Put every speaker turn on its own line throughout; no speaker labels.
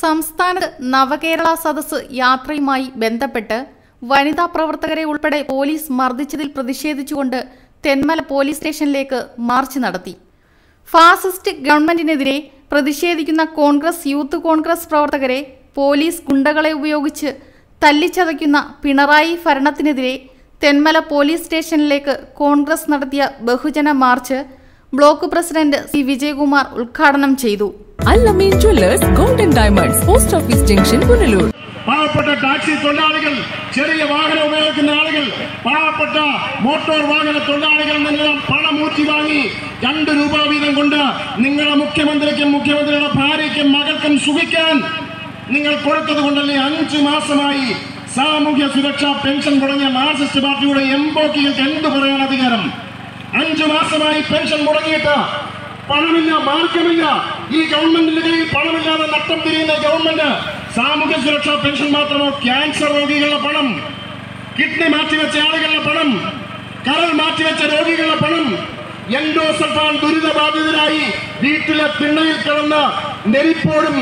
സംസ്ഥാനത്ത് നവകേരള സദസ് യാത്രയുമായി ബന്ധപ്പെട്ട് വനിതാ പ്രവർത്തകരെ ഉൾപ്പെടെ പോലീസ് മർദ്ദിച്ചതിൽ പ്രതിഷേധിച്ചുകൊണ്ട് തെന്മല പോലീസ് സ്റ്റേഷനിലേക്ക് മാർച്ച് നടത്തി. ഫാസിസ്റ്റ് ഗവൺമെന്റിനെതിരെ പ്രതിഷേധിക്കുന്ന കോൺഗ്രസ് യൂത്ത് കോൺഗ്രസ് പ്രവർത്തകരെ പോലീസ് ഗുണ്ടകളെ ഉപയോഗിച്ച് തല്ലിച്ചതയ്ക്കുന്ന പിണറായി ഭരണത്തിനെതിരെ തെന്മല പോലീസ് സ്റ്റേഷനിലേക്ക് കോൺഗ്രസ് നടത്തിയ ബഹുജന march block president C. Vijayakumar ഉദ്ഘാടനം ചെയ്തു.
Allameen jewellers golden diamonds post office junction Punalur.
പാവപ്പെട്ട ടാക്സി തൊഴിലാളികൾ ചെറിയ വാഹനം ഉപയോഗിക്കുന്ന ആളുകൾ പാവപ്പെട്ട മോട്ടോർ വാഹന തൊഴിലാളികൾ നിന്നെല്ലാം പണം ഊറ്റി വാങ്ങി രണ്ട് രൂപ വീതം കൊണ്ട് നിങ്ങളുടെ മുഖ്യമന്ത്രിക്കും മുഖ്യമന്ത്രിയുടെ ഭാര്യയ്ക്കും മകൾക്കും സുഖിക്കാൻ നിങ്ങൾ കൊടുത്തത് കൊണ്ടല്ലേ അഞ്ചു മാസമായി സാമൂഹ്യ സുരക്ഷാ പെൻഷൻ തുടങ്ങിയ മാർക്സിസ്റ്റ് പാർട്ടിയുടെ എംബോക്കികൾക്ക് എന്ത് പറയാൻ അധികാരം അഞ്ചു മാസമായി പെൻഷൻ മുടങ്ങിയിട്ട് പണമില്ല മാർഗമില്ല. ഈ ഗവൺമെന്റിന്റെ കയ്യിൽ പണമില്ലാതെ നട്ടം തിരിയുന്ന ഗവൺമെന്റ് സാമൂഹ്യ സുരക്ഷാ പെൻഷൻ മാത്രമോ ക്യാൻസർ രോഗികളുടെ പണം കിഡ്നി മാറ്റിവെച്ച ആളുകളുടെ പണം കരൾ മാറ്റിവെച്ച രോഗികളുടെ പണം എൻഡോസൾഫാൻ ദുരിതബാധിതരായി വീട്ടിലെ തിണ്ണയിൽ കിടന്ന് നെരിപ്പോഴും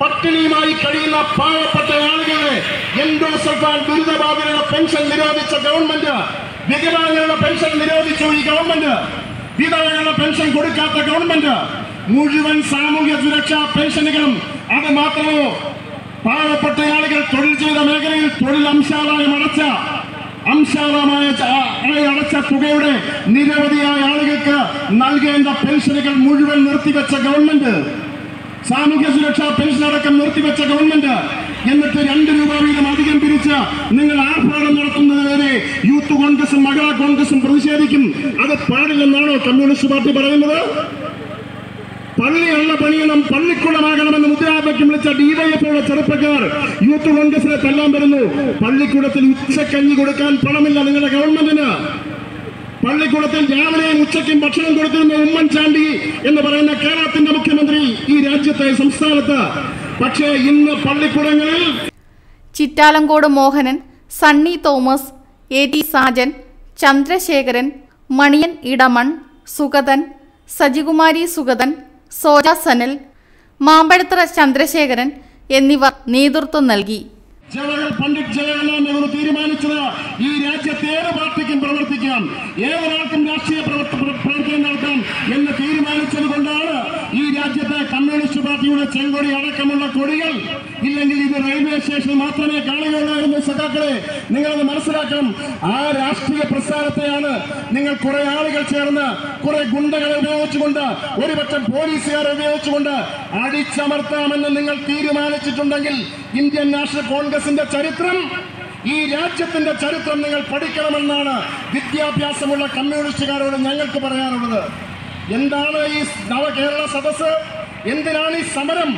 പട്ടിണിയുമായി കഴിയുന്ന പാവപ്പെട്ട ആളുകളെ എൻഡോസൾഫാൻ ദുരിതബാധിതരുടെ പെൻഷൻ നിരോധിച്ച ഗവൺമെന്റ് വികലാംഗരുടെ പെൻഷൻ നിരോധിച്ചു ഈ ഗവൺമെന്റ്. വിധവകളുടെ പെൻഷൻ കൊടുക്കാത്ത ഗവൺമെന്റ് മുഴുവൻ സാമൂഹ്യ സുരക്ഷാ പെൻഷനുകളും അത് മാത്രമോ? പാവപ്പെട്ട ആളുകൾ തൊഴിൽ ചെയ്ത മേഖലയിൽ തൊഴിൽ അംശാദായം അടച്ച അംശാദമായ അടച്ച തുകയുടെ നിരവധിയായ ആളുകൾക്ക് നൽകേണ്ട പെൻഷനുകൾ മുഴുവൻ നിർത്തിവെച്ച ഗവൺമെന്റ് സാമൂഹ്യ സുരക്ഷാ പെൻഷൻ അടക്കം നിർത്തിവെച്ച ഗവൺമെന്റ് എന്നിട്ട് രണ്ട് രൂപ വീതം അധികം പിരിച്ച് നിങ്ങൾ ആർഭാടം നടത്തുന്നതിനെതിരെ യൂത്ത് കോൺഗ്രസും മഹിളാ കോൺഗ്രസും പ്രതിഷേധിക്കും. അത് പാടില്ലെന്നാണോ കമ്മ്യൂണിസ്റ്റ് പാർട്ടി പറയുന്നത്? പള്ളിയുള്ള പണിയണം പള്ളിക്കുളമാകണമെന്ന് മുദ്രാവാക്യം വിളിച്ച ഡിവൈഎഫ്ഐയുടെ ചെറുപ്പക്കാർ യൂത്ത് കോൺഗ്രസിനെ തല്ലാൻ വരുന്നു. പള്ളിക്കൂടത്തിൽ ഉച്ചക്കഞ്ഞി കൊടുക്കാൻ പണമില്ല നിങ്ങളുടെ ഗവൺമെന്റിന്. പള്ളിക്കൂടത്തിൽ രാവിലെയും ഉച്ചയ്ക്കും ഭക്ഷണം കൊടുത്തിരുന്ന ഉമ്മൻചാണ്ടി എന്ന് പറയുന്ന കേരളത്തിന്റെ മുഖ്യമന്ത്രി ഈ രാജ്യത്തെ സംസ്ഥാനത്ത്. പക്ഷേ ഇന്ന് പള്ളിക്കൂടങ്ങളിൽ
ചിറ്റാലങ്കോട് മോഹനൻ സണ്ണി തോമസ് എ ടി സാജൻ ചന്ദ്രശേഖരൻ മണിയൻ ഇടമൺ സുഗതൻ സജികുമാരി സുഗതൻ സോജ സനൽ മാമ്പഴത്തറ ചന്ദ്രശേഖരൻ എന്നിവർ നേതൃത്വം നൽകി.
ജവഹർ പണ്ഡിറ്റ് ഈ രാജ്യത്തെ പ്രവർത്തിക്കാം ഏതൊരാൾക്കും രാഷ്ട്രീയ പ്രവർത്തനം നടത്താം എന്ന് തീരുമാനിച്ചത് കൊണ്ടാണ് രാജ്യത്തെ കമ്മ്യൂണിസ്റ്റ് പാർട്ടിയുടെ ചെങ്കൊടി അടക്കമുള്ള കൊടികൾ ഇല്ലെങ്കിൽ ഇത് റെയിൽവേ സ്റ്റേഷൻ മാത്രമേ കാണുകയുള്ളായിരുന്നു. സഖാക്കളെ നിങ്ങളത് മനസ്സിലാക്കണം. ആ രാഷ്ട്രീയ പ്രസ്ഥാനത്തെയാണ് നിങ്ങൾ കുറെ ആളുകൾ ചേർന്ന് കുറെ ഗുണ്ടകളെ ഉപയോഗിച്ചുകൊണ്ട് ഒരുപക്ഷം പോലീസുകാരെ ഉപയോഗിച്ചുകൊണ്ട് അടിച്ചമർത്താമെന്ന് നിങ്ങൾ തീരുമാനിച്ചിട്ടുണ്ടെങ്കിൽ ഇന്ത്യൻ നാഷണൽ കോൺഗ്രസിന്റെ ചരിത്രം ഈ രാജ്യത്തിന്റെ ചരിത്രം നിങ്ങൾ പഠിക്കണമെന്നാണ് വിദ്യാഭ്യാസമുള്ള കമ്മ്യൂണിസ്റ്റുകാരോട് ഞങ്ങൾക്ക് പറയാനുള്ളത്. എന്താണ് ഈ നവകേരള സദസ് എന്തിനാണ് ഈ സമരം?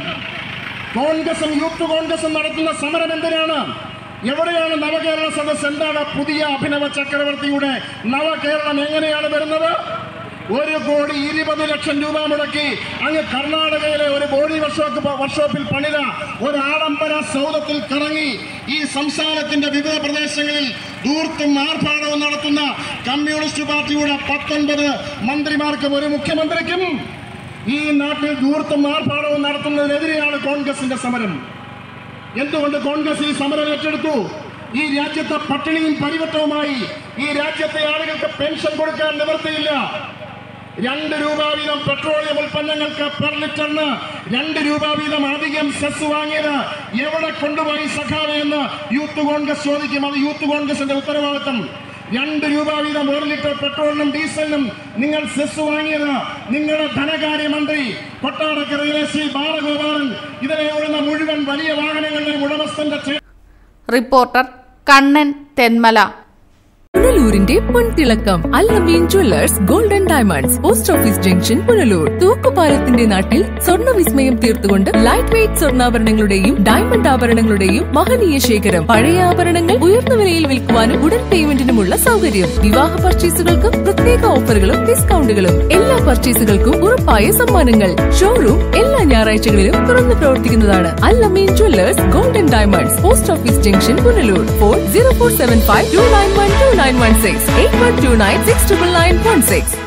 കോൺഗ്രസും യൂത്ത് കോൺഗ്രസും നടത്തുന്ന സമരം എന്തിനാണ്? എവിടെയാണ് നവകേരള സദസ് എന്താണ് പുതിയ അഭിനവ ചക്രവർത്തിയുടെ നവകേരളം എങ്ങനെയാണ് വരുന്നത്? ഒരു കോടി ഇരുപത് ലക്ഷം രൂപ മുടക്കി അങ്ങ് കർണാടകയിലെ ഒരു ബോഡി വർഷോപ്പ് വർക്ക്ഷോപ്പിൽ പണിത ഒരു ആഡംബര സൗദത്തിൽ കറങ്ങി ഈ സംസ്ഥാനത്തിന്റെ വിവിധ പ്രദേശങ്ങളിൽ ദൂർത്തും ആർഭാടവും നടത്തുന്ന കമ്മ്യൂണിസ്റ്റ് പാർട്ടിയുടെ പത്തൊൻപത് മന്ത്രിമാർക്കും ഒരു മുഖ്യമന്ത്രിക്കും ഈ നാട്ടിൽ ദൂർത്തും ആർഭാടവും നടത്തുന്നതിനെതിരെയാണ് കോൺഗ്രസിന്റെ സമരം. എന്തുകൊണ്ട് കോൺഗ്രസ് ഈ സമരം ഏറ്റെടുത്തു? ഈ രാജ്യത്തെ പട്ടിണിയും പരിവട്ടവുമായി ഈ രാജ്യത്തെ ആളുകൾക്ക് പെൻഷൻ കൊടുക്കാൻ നിവർത്തിയില്ല രണ്ട് രൂപ വീതം പെട്രോളിയം ഉൽപ്പന്നങ്ങൾക്ക് പെർ ലിറ്ററിന് രണ്ട് രൂപ വീതം അധികം സെസ് വാങ്ങിയത് എവിടെ കൊണ്ടുപോയി സഖാവ് എന്ന് യൂത്ത് കോൺഗ്രസ് ചോദിക്കും. അത് യൂത്ത് കോൺഗ്രസിന്റെ ഉത്തരവാദിത്തം. രണ്ട് രൂപ വീതം ഒരു ലിറ്റർ പെട്രോളിനും ഡീസലിനും നിങ്ങൾ സെസ് വാങ്ങിയത് നിങ്ങളുടെ ധനകാര്യമന്ത്രി കൊട്ടാരക്കരയിലെ ശ്രീ ബാലഗോപാലൻ. ഇതിനെ ഓടുന്ന മുഴുവൻ വലിയ വാഹനങ്ങളുടെ ഉടമസ്ഥന്റെ
റിപ്പോർട്ടർ കണ്ണൻ തെന്മല.
പുനലൂരിന്റെ പൊൻതിളക്കം. Allameen jewellers golden diamonds post office junction Punalur. തൂക്കുപാലത്തിന്റെ നാട്ടിൽ സ്വർണ വിസ്മയം തീർത്തുകൊണ്ട് ലൈറ്റ് വെയിറ്റ് സ്വർണാഭരണങ്ങളുടെയും ഡയമണ്ട് ആഭരണങ്ങളുടെയും മഹനീയ ശേഖരം. പഴയ ആഭരണങ്ങൾ ഉയർന്ന വിലയിൽ വിൽക്കുവാനും ഉടൻ പേയ്മെന്റിനുമുള്ള സൗകര്യം. വിവാഹ പർച്ചേസുകൾക്കും പ്രത്യേക ഓഫറുകളും ഡിസ്കൗണ്ടുകളും എല്ലാ പർച്ചേസുകൾക്കും ഉറപ്പായ സമ്മാനങ്ങൾ. ഷോറൂം എല്ലാ ഞായറാഴ്ചകളിലും തുറന്നു പ്രവർത്തിക്കുന്നതാണ്. Allameen jewellers golden diamonds post office junction Punalur. Four zero four seven five two nine one two nine nine one six eight one two nine six double nine one six.